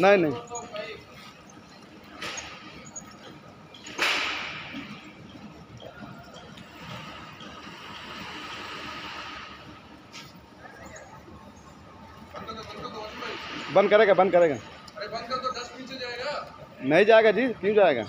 नहीं नहीं। बंद करेगा बंद करेगा। अरे बंद कर तो डस्ट नीचे जाएगा। नहीं जाएगा जी क्यों जाएगा?